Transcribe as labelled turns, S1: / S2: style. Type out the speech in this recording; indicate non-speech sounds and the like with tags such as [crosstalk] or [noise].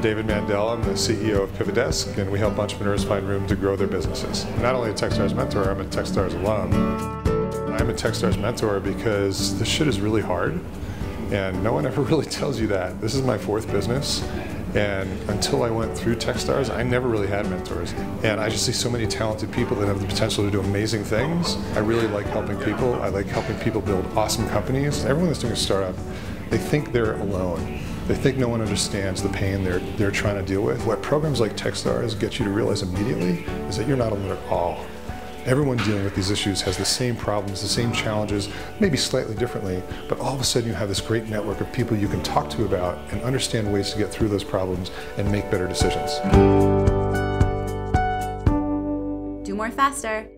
S1: I'm David Mandell. I'm the CEO of PivotDesk, and we help entrepreneurs find room to grow their businesses. I'm not only a Techstars mentor, I'm a Techstars alum. I'm a Techstars mentor because this shit is really hard, and no one [laughs] ever really tells you that. This is my fourth business, and until I went through Techstars, I never really had mentors. And I just see so many talented people that have the potential to do amazing things. I really like helping people. I like helping people build awesome companies. Everyone that's doing a startup, they think they're alone. They think no one understands the pain they're, they're trying to deal with. What programs like Techstars get you to realize immediately is that you're not alone at all. Everyone dealing with these issues has the same problems, the same challenges, maybe slightly differently, but all of a sudden you have this great network of people you can talk to about and understand ways to get through those problems and make better decisions.
S2: Do more faster.